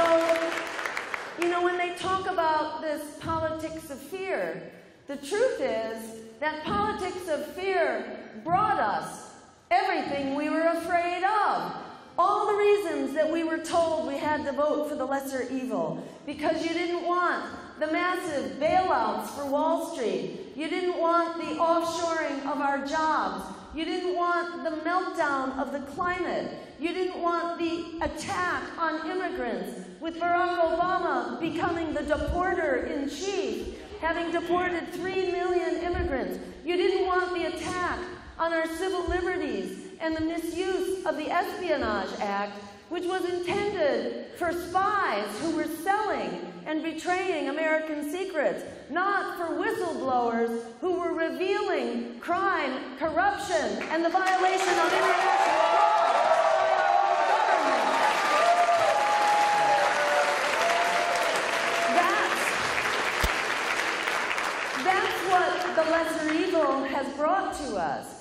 So, you know, when they talk about this politics of fear, the truth is that politics of fear brought us everything we were afraid of. All the reasons that we were told we had to vote for the lesser evil because you didn't want the massive bailouts for Wall Street. You didn't want the offshoring of our jobs. You didn't want the meltdown of the climate. You didn't want the attack on immigrants, with Barack Obama becoming the deporter in chief, having deported 3 million immigrants. You didn't want the attack on our civil liberties and the misuse of the Espionage Act, which was intended for spies who were selling and betraying American secrets, not for whistleblowers who were revealing crime, corruption, and the violation of international law. That's, that's what the lesser evil has brought to us.